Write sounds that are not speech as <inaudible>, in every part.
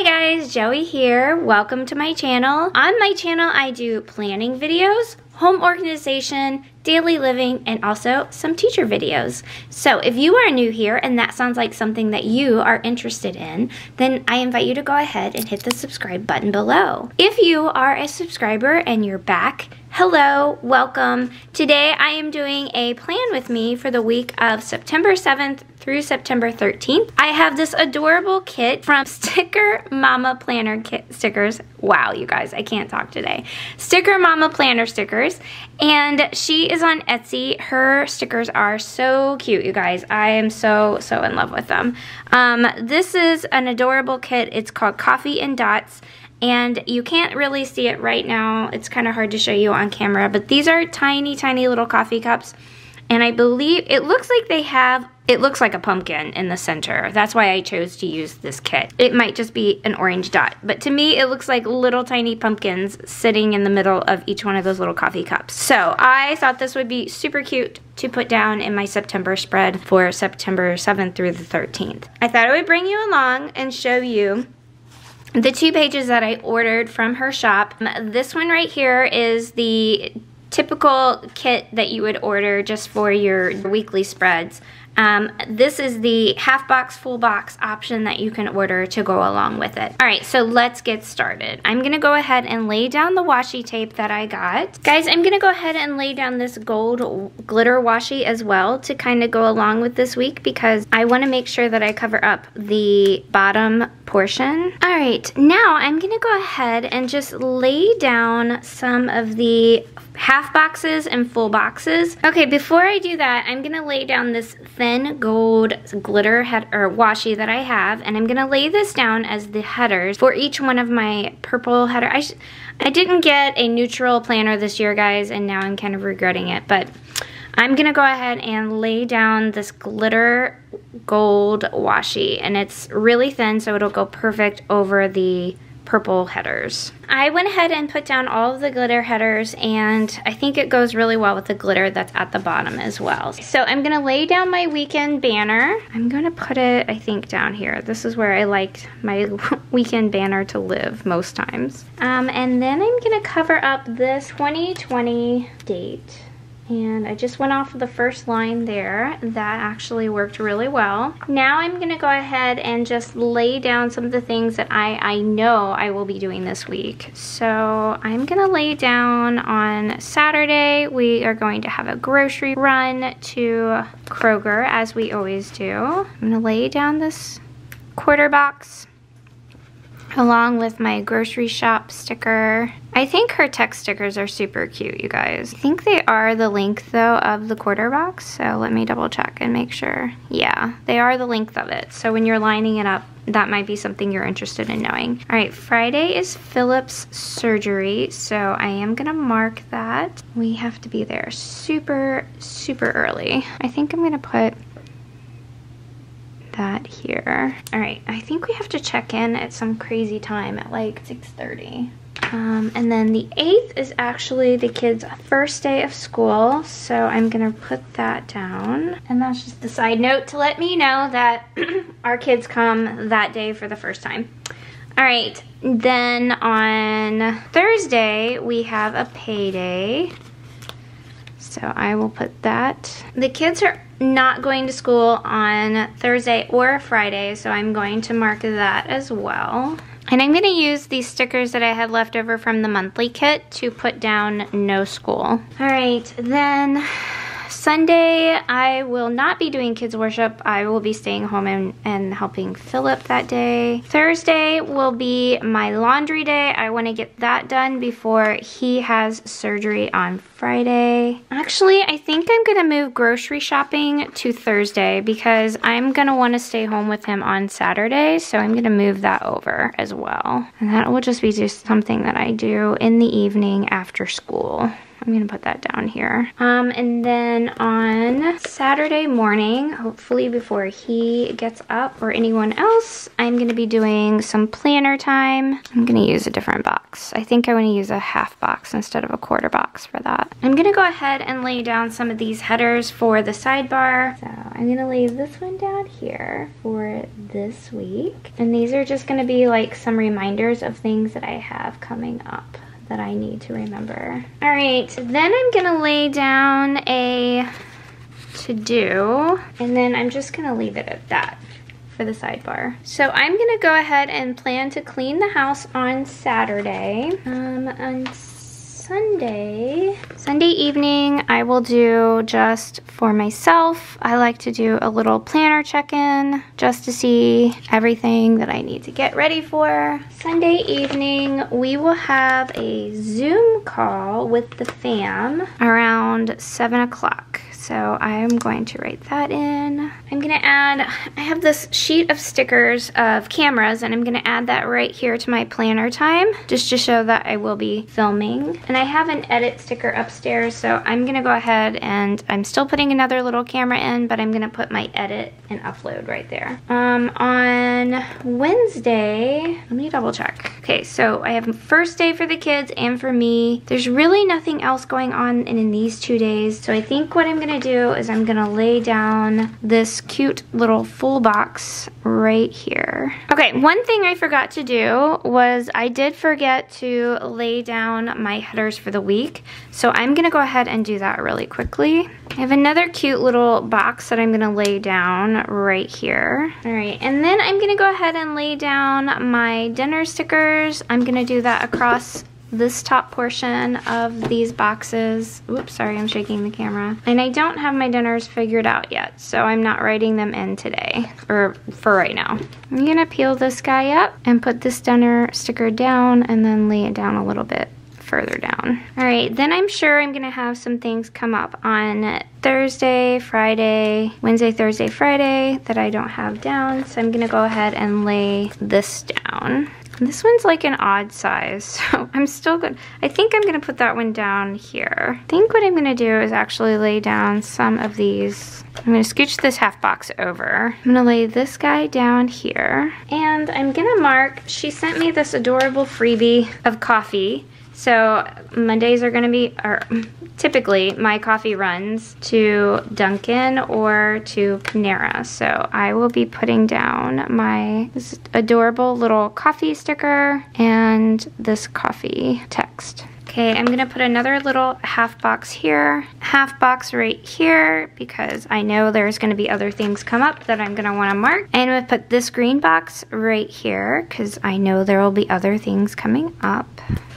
Hi guys, Joey here. Welcome to my channel. On my channel, I do planning videos, home organization, daily living, and also some teacher videos. So if you are new here and that sounds like something that you are interested in, then I invite you to go ahead and hit the subscribe button below. If you are a subscriber and you're back, Hello, welcome. Today I am doing a plan with me for the week of September 7th through September 13th. I have this adorable kit from Sticker Mama Planner kit stickers. Wow, you guys, I can't talk today. Sticker Mama Planner stickers. And she is on Etsy. Her stickers are so cute, you guys. I am so, so in love with them. Um, this is an adorable kit. It's called Coffee and Dots and you can't really see it right now. It's kind of hard to show you on camera, but these are tiny, tiny little coffee cups. And I believe it looks like they have, it looks like a pumpkin in the center. That's why I chose to use this kit. It might just be an orange dot, but to me it looks like little tiny pumpkins sitting in the middle of each one of those little coffee cups. So I thought this would be super cute to put down in my September spread for September 7th through the 13th. I thought I would bring you along and show you the two pages that I ordered from her shop. Um, this one right here is the typical kit that you would order just for your weekly spreads. Um, this is the half box, full box option that you can order to go along with it. All right, so let's get started. I'm gonna go ahead and lay down the washi tape that I got. Guys, I'm gonna go ahead and lay down this gold glitter washi as well to kind of go along with this week because I wanna make sure that I cover up the bottom portion. All right, now I'm gonna go ahead and just lay down some of the half boxes and full boxes. Okay, before I do that, I'm gonna lay down this thin gold glitter head or washi that I have, and I'm gonna lay this down as the headers for each one of my purple header. I, I didn't get a neutral planner this year, guys, and now I'm kind of regretting it, but I'm gonna go ahead and lay down this glitter gold washi, and it's really thin, so it'll go perfect over the purple headers. I went ahead and put down all of the glitter headers and I think it goes really well with the glitter that's at the bottom as well. So I'm gonna lay down my weekend banner. I'm gonna put it, I think, down here. This is where I like my <laughs> weekend banner to live most times. Um, and then I'm gonna cover up this 2020 date. And I just went off of the first line there. That actually worked really well. Now I'm gonna go ahead and just lay down some of the things that I, I know I will be doing this week. So I'm gonna lay down on Saturday, we are going to have a grocery run to Kroger as we always do. I'm gonna lay down this quarter box along with my grocery shop sticker. I think her text stickers are super cute, you guys. I think they are the length, though, of the quarter box, so let me double check and make sure. Yeah, they are the length of it, so when you're lining it up, that might be something you're interested in knowing. All right, Friday is Philip's surgery, so I am gonna mark that. We have to be there super, super early. I think I'm gonna put that here. All right, I think we have to check in at some crazy time at like 6.30. Um, and then the 8th is actually the kids' first day of school, so I'm gonna put that down. And that's just the side note to let me know that <clears throat> our kids come that day for the first time. All right, then on Thursday, we have a payday. So I will put that. The kids are not going to school on Thursday or Friday, so I'm going to mark that as well. And I'm going to use these stickers that I had left over from the monthly kit to put down no school. All right, then Sunday, I will not be doing kids worship. I will be staying home and, and helping Philip that day. Thursday will be my laundry day. I want to get that done before he has surgery on Friday. Actually, I think I'm to move grocery shopping to Thursday because I'm want to stay home with him on Saturday. So I'm to move that over as well. And that will just be just something that I do in the evening after school. I'm gonna put that down here. Um, and then on Saturday morning, hopefully before he gets up or anyone else, I'm gonna be doing some planner time. I'm gonna use a different box. I think I wanna use a half box instead of a quarter box for that. I'm gonna go ahead and lay down some of these headers for the sidebar. So I'm gonna lay this one down here for this week. And these are just gonna be like some reminders of things that I have coming up that I need to remember. All right, then I'm gonna lay down a to do, and then I'm just gonna leave it at that for the sidebar. So I'm gonna go ahead and plan to clean the house on Saturday. Um, on Sunday, Sunday evening, I will do just for myself. I like to do a little planner check-in just to see everything that I need to get ready for. Sunday evening, we will have a Zoom call with the fam around seven o'clock. So I'm going to write that in. I'm gonna add, I have this sheet of stickers of cameras and I'm gonna add that right here to my planner time just to show that I will be filming. And I have an edit sticker upstairs so I'm gonna go ahead and I'm still putting another little camera in but I'm gonna put my edit and upload right there. Um, on Wednesday, let me double check. Okay, so I have first day for the kids and for me. There's really nothing else going on in, in these two days so I think what I'm gonna do is I'm gonna lay down this cute little full box right here. Okay, one thing I forgot to do was I did forget to lay down my headers for the week. So I'm gonna go ahead and do that really quickly. I have another cute little box that I'm gonna lay down right here. All right, and then I'm gonna go ahead and lay down my dinner stickers. I'm gonna do that across this top portion of these boxes. Oops, sorry, I'm shaking the camera. And I don't have my dinners figured out yet, so I'm not writing them in today, or for right now. I'm gonna peel this guy up and put this dinner sticker down and then lay it down a little bit further down. All right, then I'm sure I'm gonna have some things come up on Thursday, Friday, Wednesday, Thursday, Friday that I don't have down. So I'm gonna go ahead and lay this down. This one's like an odd size, <laughs> so I'm still good. I think I'm gonna put that one down here. I think what I'm gonna do is actually lay down some of these. I'm gonna scooch this half box over. I'm gonna lay this guy down here. And I'm gonna mark, she sent me this adorable freebie of coffee. So Mondays are gonna be, or typically my coffee runs to Dunkin' or to Panera. So I will be putting down my adorable little coffee sticker and this coffee text. Okay, I'm gonna put another little half box here, half box right here, because I know there's gonna be other things come up that I'm gonna wanna mark. And I'm gonna put this green box right here, because I know there will be other things coming up.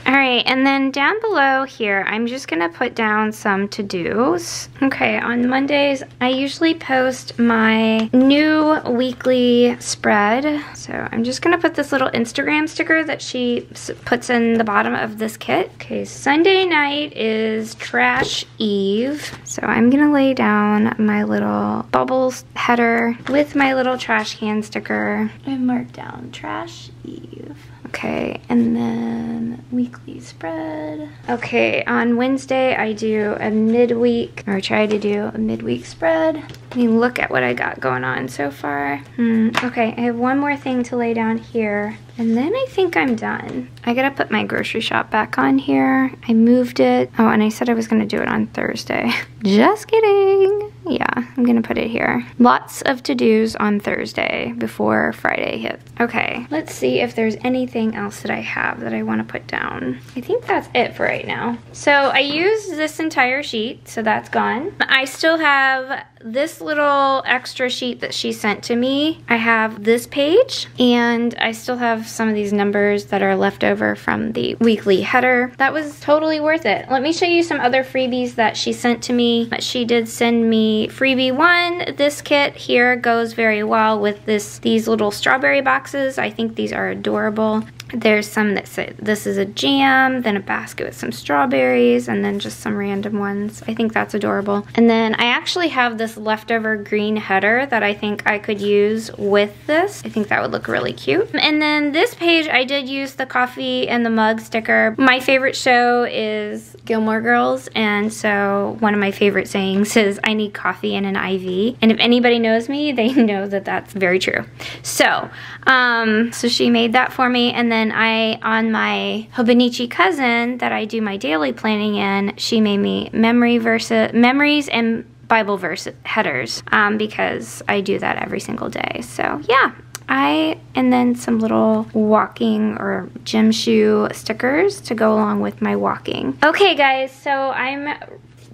All right, and then down below here, I'm just gonna put down some to-dos. Okay, on Mondays, I usually post my new weekly spread. So I'm just gonna put this little Instagram sticker that she puts in the bottom of this kit. Okay, Sunday night is Trash Eve. So I'm gonna lay down my little bubbles header with my little trash can sticker and mark down Trash Eve. Okay, and then weekly spread. Okay, on Wednesday I do a midweek, or try to do a midweek spread. Let me look at what I got going on so far. Hmm, okay, I have one more thing to lay down here. And then I think I'm done. I gotta put my grocery shop back on here. I moved it. Oh, and I said I was gonna do it on Thursday. <laughs> Just kidding. Yeah, I'm gonna put it here. Lots of to-dos on Thursday before Friday hits. Okay, let's see if there's anything else that I have that I wanna put down. I think that's it for right now. So I used this entire sheet, so that's gone. I still have this little extra sheet that she sent to me. I have this page, and I still have some of these numbers that are left over from the weekly header. That was totally worth it. Let me show you some other freebies that she sent to me. But she did send me freebie one. This kit here goes very well with this these little strawberry boxes. I think these are adorable. There's some that say this is a jam, then a basket with some strawberries, and then just some random ones. I think that's adorable. And then I actually have this leftover green header that I think I could use with this. I think that would look really cute. And then this page, I did use the coffee and the mug sticker. My favorite show is Gilmore Girls, and so one of my favorite sayings <laughs> is, I need coffee and an IV. And if anybody knows me, they <laughs> know that that's very true. So, um, so she made that for me, and then I, on my Hobonichi cousin that I do my daily planning in, she made me memory verses, memories and Bible verse headers um, because I do that every single day. So yeah, I, and then some little walking or gym shoe stickers to go along with my walking. Okay guys, so I'm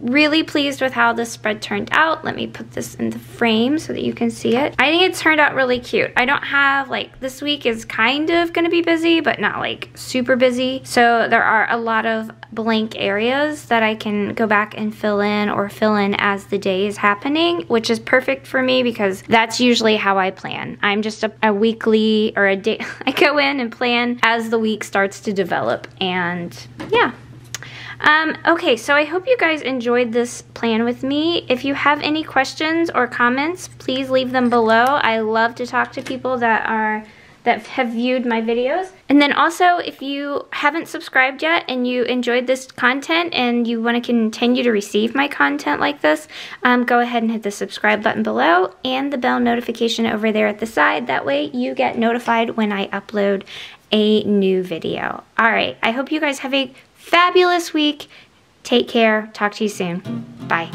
really pleased with how this spread turned out. Let me put this in the frame so that you can see it. I think it turned out really cute. I don't have, like, this week is kind of gonna be busy, but not like super busy. So there are a lot of blank areas that I can go back and fill in or fill in as the day is happening, which is perfect for me because that's usually how I plan. I'm just a, a weekly or a day, <laughs> I go in and plan as the week starts to develop and yeah, um, okay, so I hope you guys enjoyed this plan with me. If you have any questions or comments, please leave them below. I love to talk to people that are that have viewed my videos. And then also, if you haven't subscribed yet and you enjoyed this content and you want to continue to receive my content like this, um, go ahead and hit the subscribe button below and the bell notification over there at the side. That way you get notified when I upload a new video. All right, I hope you guys have a fabulous week. Take care. Talk to you soon. Bye.